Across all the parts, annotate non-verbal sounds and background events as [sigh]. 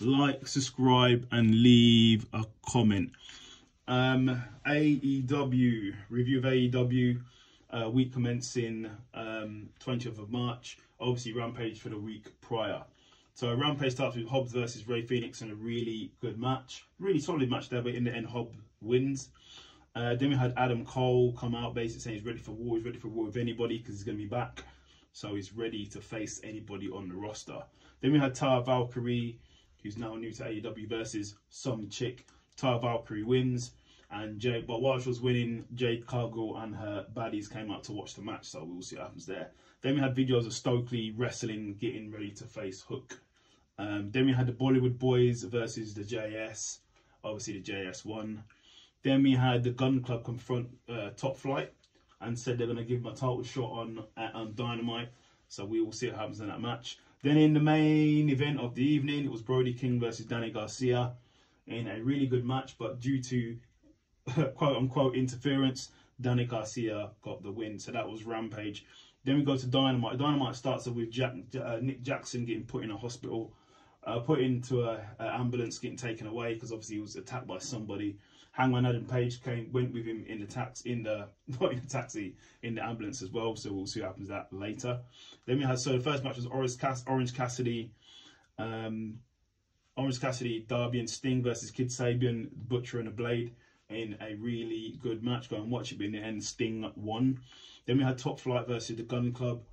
like, subscribe, and leave a comment. Um, AEW, review of AEW, uh, week commencing um, 20th of March. Obviously, Rampage for the week prior. So Rampage starts with Hobbs versus Rey Fenix in a really good match. Really solid match there, but in the end, Hobbs wins. Uh, then we had Adam Cole come out basically saying he's ready for war. He's ready for war with anybody because he's going to be back. So he's ready to face anybody on the roster. Then we had Taya Valkyrie, who's now new to AEW versus some chick. Taya Valkyrie wins. And Jay, but while she was winning, Jade Cargill and her baddies came out to watch the match. So we'll see what happens there. Then we had videos of Stokely wrestling, getting ready to face Hook. Um, then we had the Bollywood Boys versus the JS. Obviously, the JS won. Then we had the Gunn Club confront uh, Top Flight and said they're going to give him a title shot on, uh, on Dynamite. So we will see what happens in that match. Then in the main event of the evening, it was Brody King versus Danny Garcia in a really good match, but due to [laughs] quote unquote interference, Danny Garcia got the win. So that was Rampage. Then we go to Dynamite. Dynamite starts with Jack, uh, Nick Jackson getting put in a hospital, uh, put into an ambulance, getting taken away because obviously he was attacked by somebody. Hangman Adam Page came went with him in the taxi in the [laughs] not in the taxi in the ambulance as well. So we'll see what happens that later. Then we had so the first match was Orange, Cass, Orange Cassidy, um, Orange Cassidy, Darby and Sting versus Kip Sabian, Butcher and a Blade in a really good match. Go and watch it. But in the end, Sting won. Then we had Top Flight versus the Gunn Club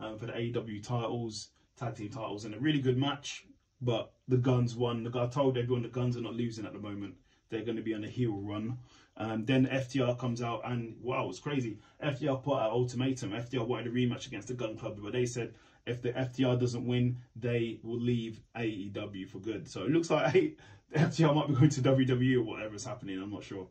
um, for the AEW titles, tag team titles, and a really good match. But the Guns won. The guy told everyone the Guns are not losing at the moment they're going to be on a heel run. Um, then FTR comes out and wow, it's crazy. FTR put out ultimatum. FTR wanted a rematch against the Gunn Club, but they said if the FTR doesn't win, they will leave AEW for good. So it looks like [laughs] hey, FTR might be going to WWE or whatever's happening. I'm not sure.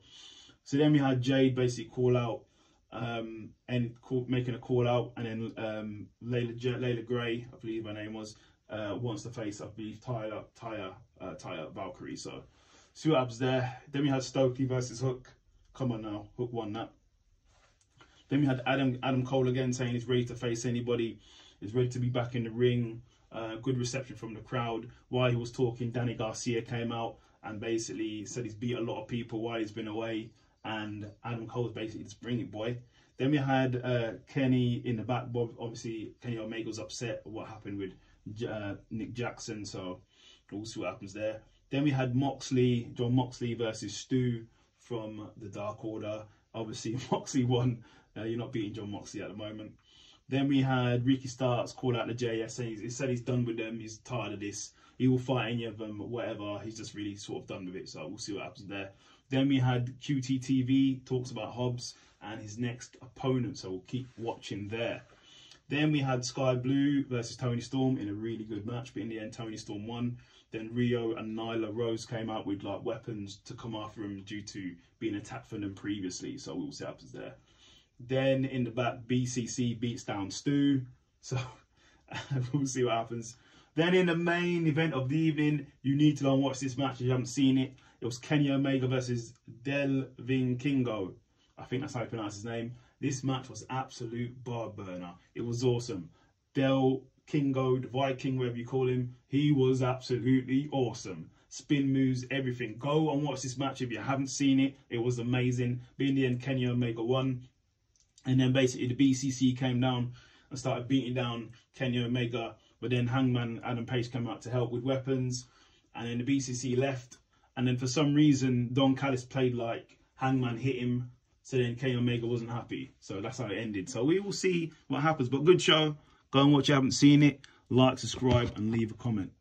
So then we had Jade basically call out um, and call, making a call out, and then um, Layla, Leila Grey, I believe her name was, uh, wants to face, I believe, Taya, Taya, uh, Taya Valkyrie. So See what happens there. Then we had Stokely versus Hook. Come on now, Hook won that. Then we had Adam Adam Cole again saying he's ready to face anybody. He's ready to be back in the ring. Uh, good reception from the crowd. While he was talking, Danny Garcia came out and basically said he's beat a lot of people while he's been away. And Adam Cole's basically just bring it, boy. Then we had uh, Kenny in the back. Obviously, Kenny Omega's upset what happened with uh, Nick Jackson. So we'll see what happens there. Then we had Moxley, Jon Moxley versus Stu from the Dark Order. Obviously, [laughs] Moxley won. Uh, you're not beating Jon Moxley at the moment. Then we had Ricky Starks call out the JS and he said he's done with them. He's tired of this. He will fight any of them, whatever. He's just really sort of done with it. So we'll see what happens there. Then we had QTTV talks about Hobbs and his next opponent. So we'll keep watching there. Then we had Skye Blue versus Toni Storm in a really good match, but in the end, Toni Storm won. Then Rio and Nyla Rose came out with like weapons to come after him due to being attacked from them previously. So we'll see happens there. Then in the back, BCC beats down Stu. So [laughs] we'll see what happens. Then in the main event of the evening, you need to go and watch this match if you haven't seen it. It was Kenny Omega versus Del Vikingo. I think that's how you pronounce his name. This match was absolute bar burner. It was awesome. Del Kingo, the Viking, whatever you call him, he was absolutely awesome. Spin moves, everything. Go and watch this match if you haven't seen it. It was amazing. But in the end, Kenny Omega won. And then basically the BCC came down and started beating down Kenny Omega. But then Hangman Adam Page came out to help with weapons. And then the BCC left. And then for some reason, Don Callis played like Hangman hit him. So then Kenny Omega wasn't happy. So that's how it ended. So we will see what happens. But good show. Go and watch if you haven't seen it. Like, subscribe, and leave a comment.